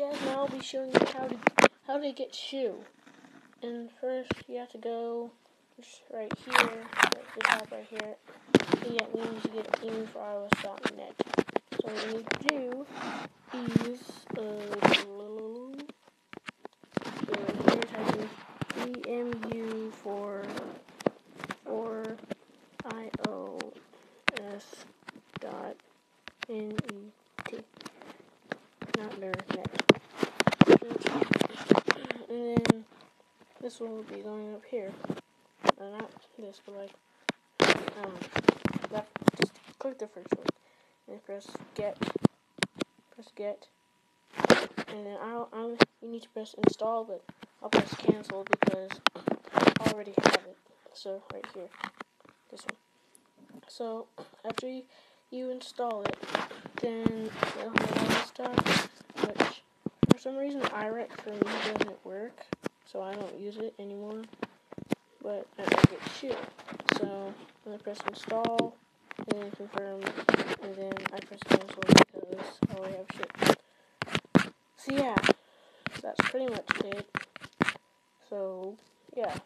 guys, now I'll be showing you how to how to get Shou. And first, you have to go just right here, right the top right here. And yeah, we need to get emu4ios.net. So what we need to do is uh, right here, type in emu for for ios dot n e not their net. And then this one will be going up here. Uh, not this, but like, um, that, just click the first one. And press get. Press get. And then I'll, I'll, you need to press install, but I'll press cancel because I already have it. So, right here. This one. So, after you, you install it, then it'll have all this stuff, some reason iRec for me doesn't work, so I don't use it anymore. But I like it should. So I'm gonna press install and then confirm and then I press cancel because I already have shit. So yeah, that's pretty much it. So yeah.